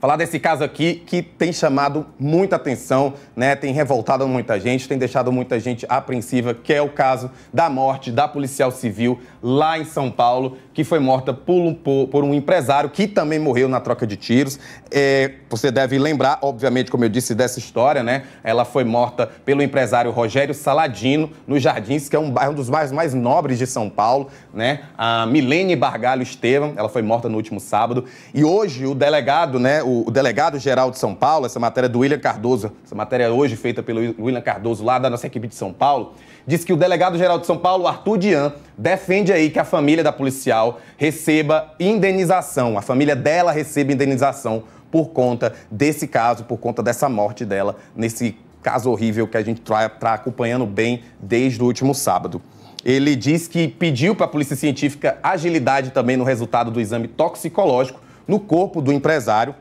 falar desse caso aqui que tem chamado muita atenção, né? Tem revoltado muita gente, tem deixado muita gente apreensiva, que é o caso da morte da policial civil lá em São Paulo, que foi morta por um, por um empresário que também morreu na troca de tiros. É, você deve lembrar, obviamente, como eu disse, dessa história, né? Ela foi morta pelo empresário Rogério Saladino, nos Jardins, que é um, bairro, um dos bairros mais nobres de São Paulo, né? A Milene Bargalho Estevam, ela foi morta no último sábado. E hoje o delegado, né? O, o delegado geral de São Paulo, essa matéria do William Cardoso, essa matéria hoje feita pelo William Cardoso, lá da nossa equipe de São Paulo, diz que o delegado geral de São Paulo, Arthur Dian, defende aí que a família da policial receba indenização, a família dela receba indenização por conta desse caso, por conta dessa morte dela, nesse caso horrível que a gente está acompanhando bem desde o último sábado. Ele diz que pediu para a Polícia Científica agilidade também no resultado do exame toxicológico no corpo do empresário,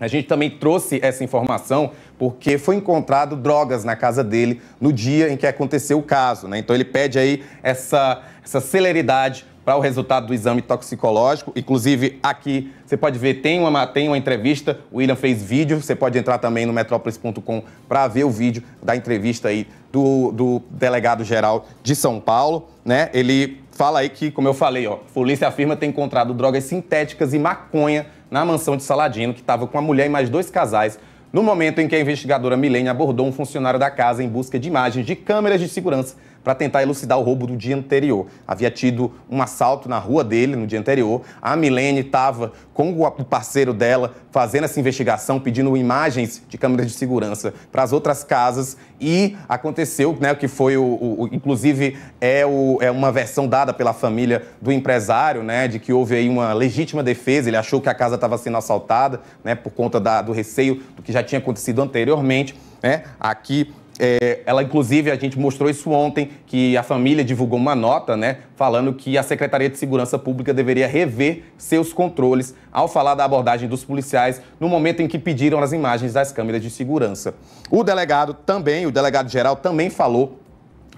a gente também trouxe essa informação porque foi encontrado drogas na casa dele no dia em que aconteceu o caso. Né? Então ele pede aí essa, essa celeridade para o resultado do exame toxicológico. Inclusive, aqui você pode ver, tem uma, tem uma entrevista, o William fez vídeo, você pode entrar também no metrópolis.com para ver o vídeo da entrevista aí do, do delegado-geral de São Paulo. Né? Ele fala aí que, como eu falei, ó, a polícia afirma ter encontrado drogas sintéticas e maconha na mansão de Saladino, que estava com a mulher e mais dois casais, no momento em que a investigadora Milene abordou um funcionário da casa em busca de imagens de câmeras de segurança para tentar elucidar o roubo do dia anterior. Havia tido um assalto na rua dele no dia anterior. A Milene estava com o parceiro dela fazendo essa investigação, pedindo imagens de câmeras de segurança para as outras casas e aconteceu, né, que foi o, o, inclusive é, o, é uma versão dada pela família do empresário, né, de que houve aí uma legítima defesa. Ele achou que a casa estava sendo assaltada, né, por conta da, do receio do que já tinha acontecido anteriormente. Né? Aqui é, ela, inclusive, a gente mostrou isso ontem, que a família divulgou uma nota, né, falando que a Secretaria de Segurança Pública deveria rever seus controles ao falar da abordagem dos policiais no momento em que pediram as imagens das câmeras de segurança. O delegado também, o delegado geral também falou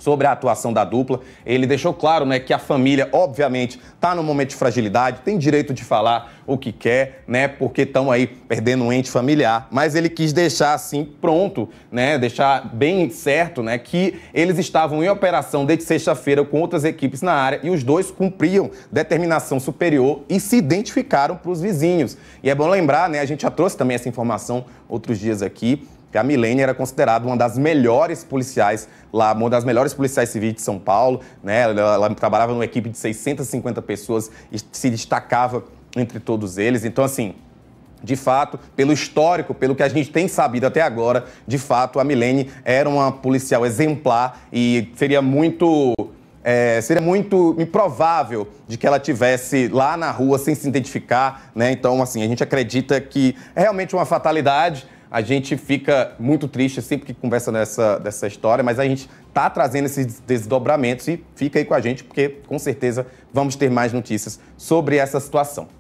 sobre a atuação da dupla. Ele deixou claro né, que a família, obviamente, está no momento de fragilidade, tem direito de falar o que quer, né? Porque estão aí perdendo um ente familiar. Mas ele quis deixar assim pronto, né? Deixar bem certo, né? Que eles estavam em operação desde sexta-feira com outras equipes na área e os dois cumpriam determinação superior e se identificaram para os vizinhos. E é bom lembrar, né? A gente já trouxe também essa informação outros dias aqui que a Milene era considerada uma das melhores policiais lá, uma das melhores policiais civis de São Paulo, né? Ela, ela trabalhava numa equipe de 650 pessoas e se destacava entre todos eles. Então, assim, de fato, pelo histórico, pelo que a gente tem sabido até agora, de fato, a Milene era uma policial exemplar e seria muito é, seria muito improvável de que ela tivesse lá na rua sem se identificar, né? Então, assim, a gente acredita que é realmente uma fatalidade a gente fica muito triste sempre que conversa nessa, dessa história, mas a gente está trazendo esses desdobramentos e fica aí com a gente, porque com certeza vamos ter mais notícias sobre essa situação.